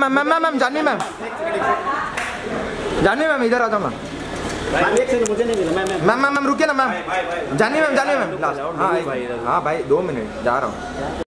Ma'am ma'am ma'am ma'am Janvi ma'am Janvi ma'am इधर आ जाओ मैम मैम मुझे नहीं मैम मैम मैम रुकिए ना ma'am Janvi ma'am Janvi ma'am हाँ भाई, दो मिनट, जा रहा हूँ।